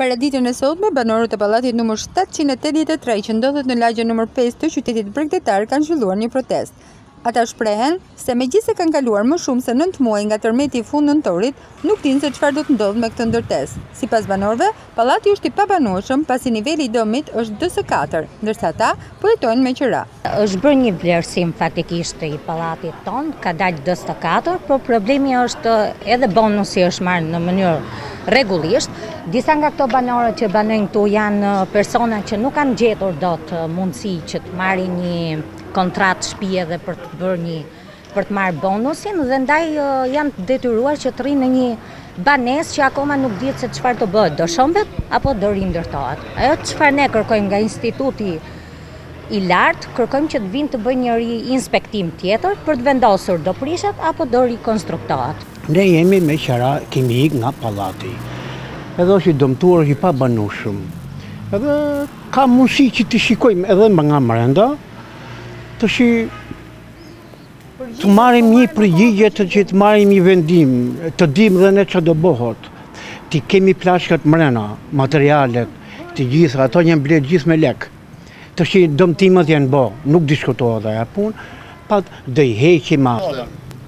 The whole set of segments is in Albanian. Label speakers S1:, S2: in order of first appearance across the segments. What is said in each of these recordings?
S1: Paraditen e sotme, banorët e pallatit numër 783 që ndodhet në lagjen numër 5 të qytetit bregdetar kanë zhvilluar një protestë. Ata shprehen se megjithëse kanë kaluar më shumë se 9 muaj nga tërmeti i fund nëntorit, nuk dinë se çfarë do të ndodhë me këtë ndërtesë. Sipas banorëve, pallati është i pabanueshëm pasi niveli i dëmit është DS4, ndërsa ata po jetojnë me qira.
S2: Është bërë një vlerësim faktikisht i pallatit tonë, ka dalë DS4, por problemi është edhe bonusi është marrë në mënyrë rregullisht. Disa nga këto banorët që banojnë këtu janë persona që nuk kanë gjetur dot mundësi që të marrin një kontratë shtëpie dhe për të bërë një për të marrë bonusin dhe ndaj janë të detyruar që të rrinë në një banesë që akoma nuk dihet se çfarë do bëhet, do shembet apo do rindërtohet. Ajo çfarë ne kërkojmë nga instituti i lartë, kërkojmë që të vinë të bëjnë një inspektim tjetër për të vendosur do prishet apo do rikonstruktohet.
S3: Ne jemi me qera, kemi ikë nga pallati. Edhe është i dëmtuar, është i pabanueshëm. Edhe ka mundësi që të shikojmë edhe nga brenda, të shi Të marrim një përgjigje që të marrim një vendim, të dim dhe ne ça do bohet. I kemi plaçkat mrena, materialet, të gjitha, ato janë ble të gjitha me lek. Se dëmtimet janë bo, nuk diskutohet ajo punë, pat dhe i heqi ma.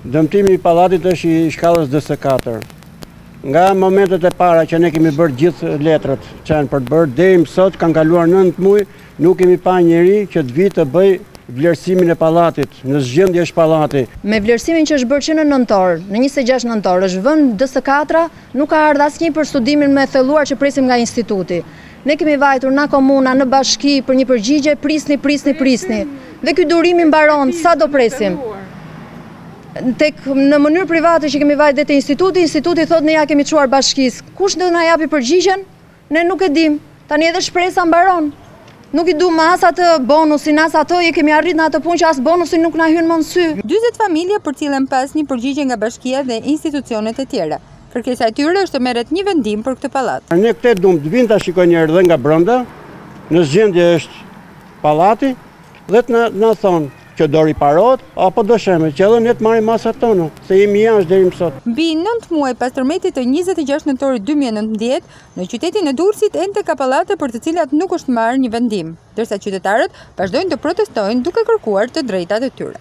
S3: Dëmtimi i pallatit është i shkallës DS4. Nga momentet e para që ne kemi bërë gjithë letrat që janë për të bërë, dhe deri më sot kanë kaluar nëntë muaj, Nuk kemi parë njeri që të vijë të bëjë vlerësimin e pallatit, në ç'gjendje është pallati.
S4: Me vlerësimin që është bërë që në nëntor, në njëzet e gjashtë nëntor, është vënë DS katra, nuk ka ardhë asnjë për studimin e thelluar që presim nga instituti. Ne kemi vajtur në komunë, në bashki për një përgjigje, prisni, prisni, prisni. Dhe ky durimi mbaron, sa do presim. Dhe në mënyrë private që kemi vajtë dhe te instituti, instituti thotë ne ia kemi çuar bashkisë. Kush do na japi përgjigjen? Ne nuk e dim, tani edhe shpresa mbaron. Nuk i dum as atë bonusin, as atë, se kemi arrit në atë punë që as bonusin nuk na hyn më në
S1: sy. Njëzet familje përcillen pas një përgjigje nga bashkia dhe institucionet e tjera. Kërkesa e tyre është të merret një vendim për këtë pallat.
S3: Ne këtë e dum, të vinë ta shikojnë një herë dhe nga brënda, në ç'gjendje është pallati, dhe të na thonë. Që do riparohet, apo do shembet, që edhe ne të marrim masat tona, se jemi jashtë deri më sot.
S1: Mbi nëntë muaj pas tërmetit të njëzet e gjashtë nëntorit dy mijë e nëntëmbëdhjetë, në qytetin e Durrësit ende ka pallate për të cilat nuk është marrë një vendim, ndërsa qytetarët vazhdojnë të protestojnë duke kërkuar të drejtat e tyre.